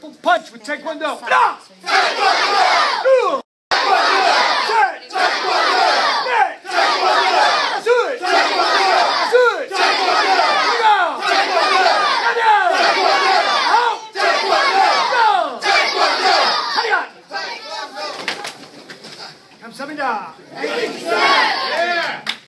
폭파 주체권도 하나! 태권도! 셋! 태권도! 넷! 태권도! 둘! 태권도! 셋! 태권도! 하나! 태권도! 하나! 태권도! 아홉! 태권도!